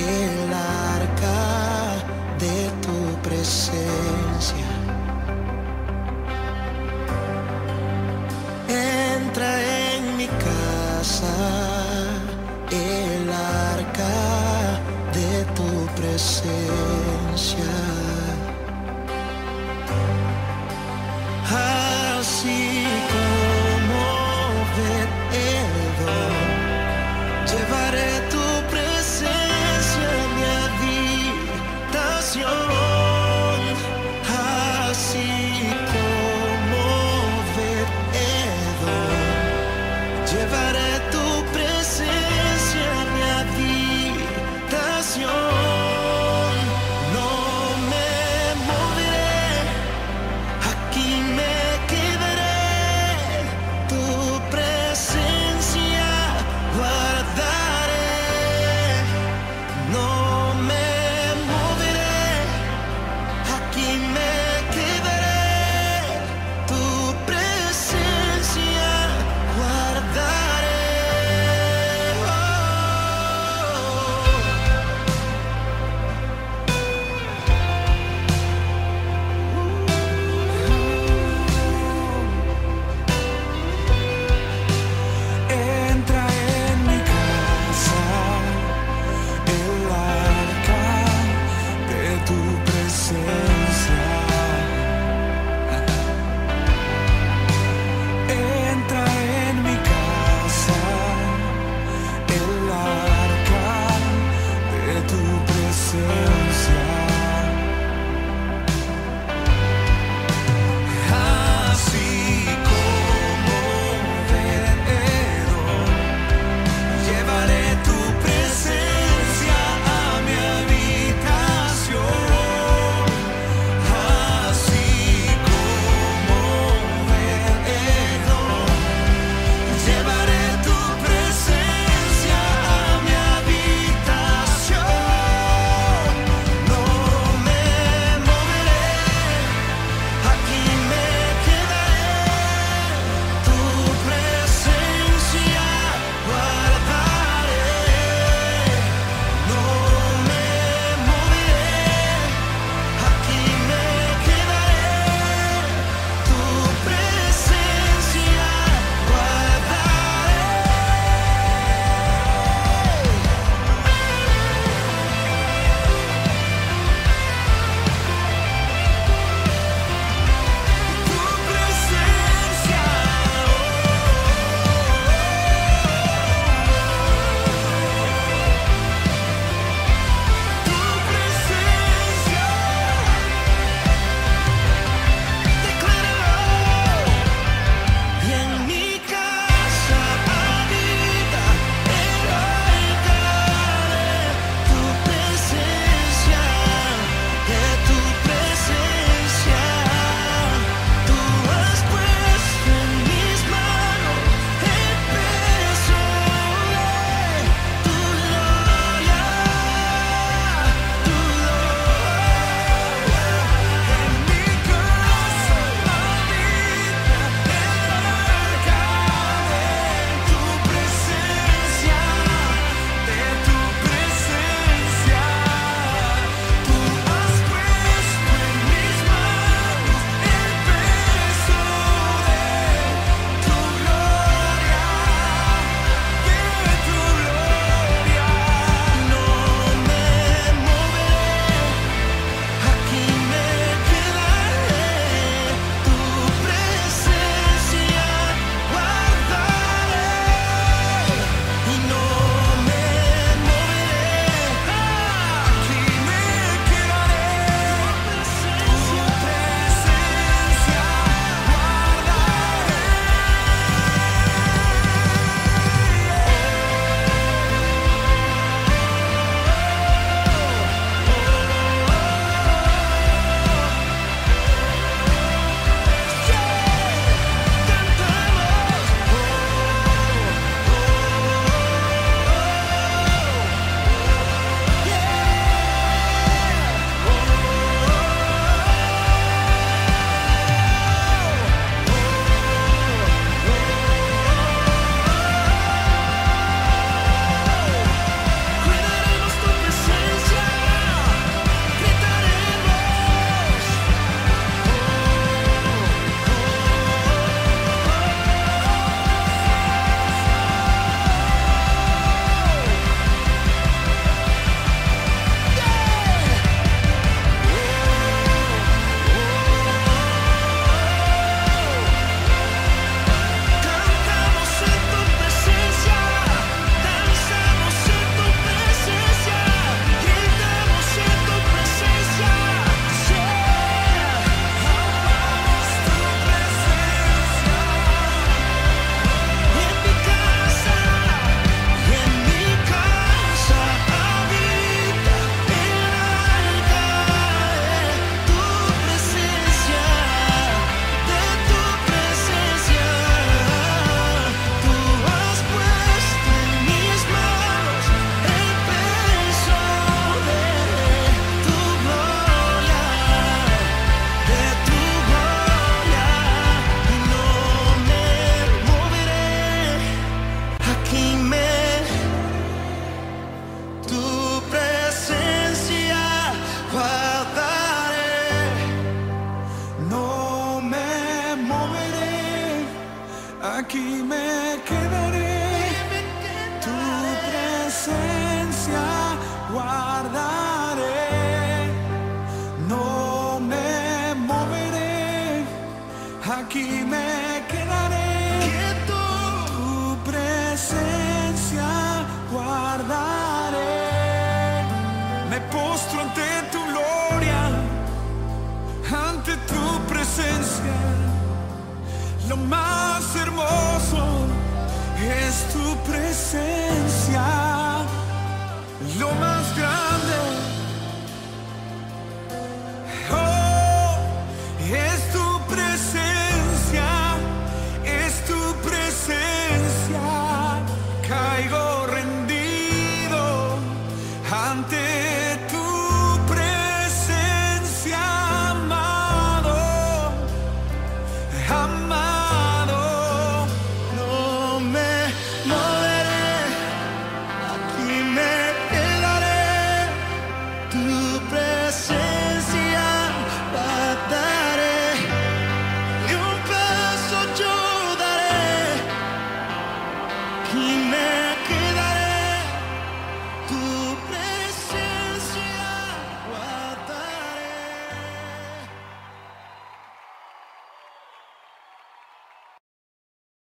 el arca de tu presencia. Entra en mi casa el arca de tu presencia. aquí me quedaré. Tu presencia guardaré. No me moveré. Aquí me más hermoso es tu presencia. Lo más grande.